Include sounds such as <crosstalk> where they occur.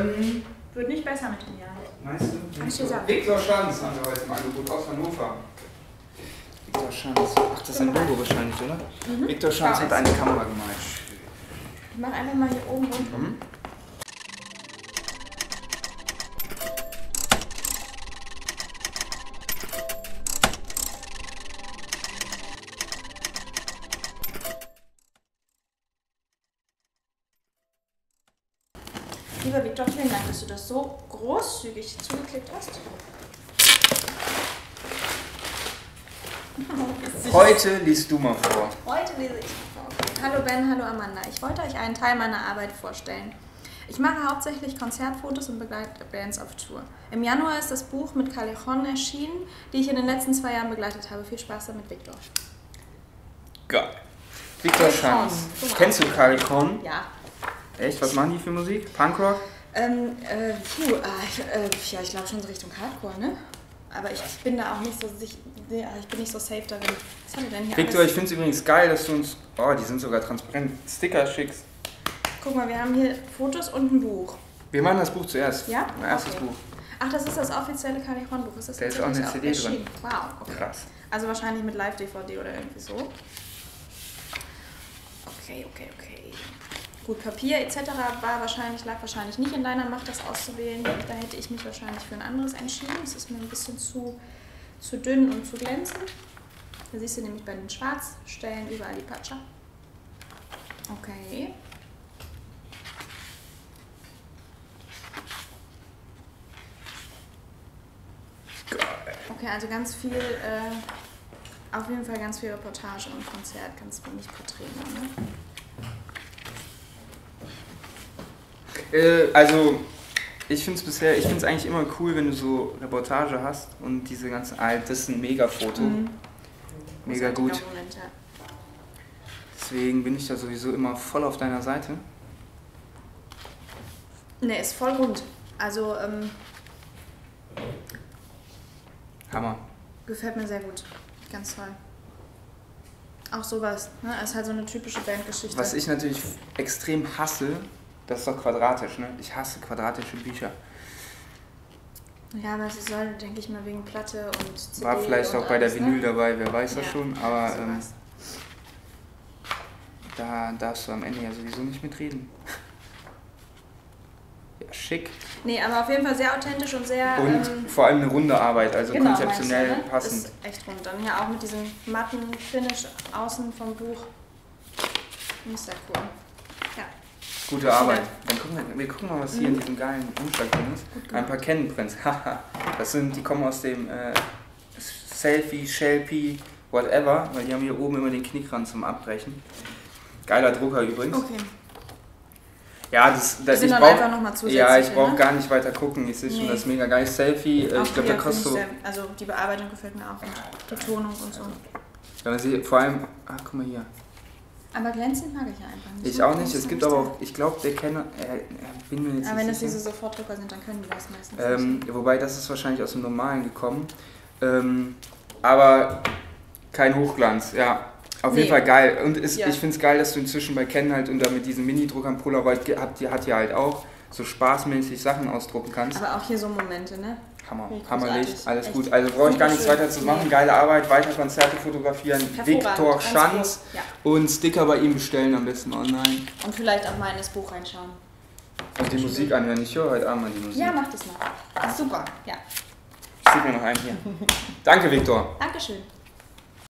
Ähm, Wird nicht besser mit den Jahren. meinst du? Dir sagen. Victor Schanz haben wir heute im Angebot aus Hannover. Victor Schanz. Ach, das ist ein Logo wahrscheinlich, oder? Mhm. Victor Schanz Ja, hat eine Kamera gemalt. Ich mach einfach mal hier oben rund. Mhm. Lieber Viktor, vielen Dank, dass du das so großzügig zugeklickt hast. <laughs> Heute liest du mal vor. Heute lese ich vor. Okay. Hallo Ben, hallo Amanda. Ich wollte euch einen Teil meiner Arbeit vorstellen. Ich mache hauptsächlich Konzertfotos und begleite Bands auf Tour. Im Januar ist das Buch mit Callejon erschienen, die ich in den letzten zwei Jahren begleitet habe. Viel Spaß damit, Viktor. Geil. Victor Schanz. Mal. Kennst du Korn? Ja. Echt? Was machen die für Musik? Punkrock? Ähm, äh, puh, ich, äh, ja, ich glaube schon so Richtung Hardcore, ne? Aber ich bin da auch nicht so sich, ja, ich bin nicht so safe darin. Was haben wir denn hier Victor, alles? ich finde es übrigens geil, dass du uns. Oh, die sind sogar transparent. Sticker schickst. Guck mal, wir haben hier Fotos und ein Buch. Wir machen das Buch zuerst. Ja? Mein erstes Okay. Buch. Ach, das ist das offizielle Califon-Buch. Ist das Da ist auch eine CD drin. erschienen? Wow, okay. Krass. Also wahrscheinlich mit Live-DVD oder irgendwie so. Okay, okay, okay. Gut, Papier etc. war wahrscheinlich, lag wahrscheinlich nicht in deiner Macht, das auszuwählen. Da hätte ich mich wahrscheinlich für ein anderes entschieden. Es ist mir ein bisschen zu, zu dünn und zu glänzend. Da siehst du nämlich bei den Schwarzstellen überall die Patscha. Okay. Okay, also ganz viel, äh, auf jeden Fall ganz viel Reportage und Konzert, ganz wenig Porträt. Ne? Äh, also, ich finde es bisher, ich finde es eigentlich immer cool, wenn du so Reportage hast und diese ganzen. Ah, das ist ein Mega-Foto. Mhm. Mega gut. Deswegen bin ich da sowieso immer voll auf deiner Seite. Ne, ist voll rund. Also ähm, Hammer. gefällt mir sehr gut. Ganz toll. Auch sowas, ne? Ist halt so eine typische Bandgeschichte. Was ich natürlich extrem hasse, das ist doch quadratisch, ne? Ich hasse quadratische Bücher. ja, aber sie soll, denke ich mal, wegen Platte und CD War vielleicht auch bei der alles, Vinyl ne? dabei, wer weiß das Ja, schon, aber ähm, da darfst du am Ende ja sowieso nicht mitreden. Ja, schick. Nee, aber auf jeden Fall sehr authentisch und sehr. Und ähm, vor allem eine runde Arbeit, also genau, konzeptionell du, ne? passend. Ist echt rund. Dann hier auch mit diesem matten Finish außen vom Buch. Ist sehr cool. Ja. Gute Arbeit. Dann gucken wir, wir gucken mal, was hier in diesem geilen Umschlag drin ist. Ein paar Kennenprints. <laughs> Haha. das sind, die kommen aus dem äh, Selfie, Shelfie, whatever, weil die haben hier oben immer den Knickrand zum Abbrechen. Geiler Drucker übrigens. Okay. Ja, das, das ich dann brauch, einfach nochmal zusätzlich. ja, ich brauche ne? gar nicht weiter gucken. Ich sehe schon Nee. das mega geil Selfie. Äh, Auch ich glaube, der kostet so. sehr- Also die Bearbeitung gefällt mir auch und die Tonung und so. Wenn man sieht, vor allem, ah, guck mal hier. Aber glänzend mag ich ja einfach nicht. Ich auch nicht. Es gibt aber ich auch, ich glaube, der Kenner, äh, äh, bin mir jetzt Aber wenn das diese Sofortdrucker sind, dann können die das meistens Ähm, nicht. wobei das ist wahrscheinlich aus dem Normalen gekommen. Ähm, aber kein Hochglanz, ja. Auf jeden Nee. Fall geil. Und ist, Ja. ich finde es geil, dass du inzwischen bei Ken halt und da mit diesen Mini-Druckern Polaroid habt, ihr hat ihr halt auch so spaßmäßig Sachen ausdrucken kannst. Aber auch hier so Momente, ne? Hammer, Finde ich hammerlich, großartig. alles Echt. gut. Also brauche ich gar nichts weiter zu machen. Nee. Geile Arbeit, weiter Konzerte fotografieren. Viktor Schanz. Ja. und Sticker bei ihm bestellen am besten online. Und vielleicht auch mal in das Buch reinschauen. Und die Musik anhören. Ich höre heute Abend mal die Musik. Ja, mach das mal. Super. Ja. Ich mir noch einen hier. Danke, Viktor. Dankeschön.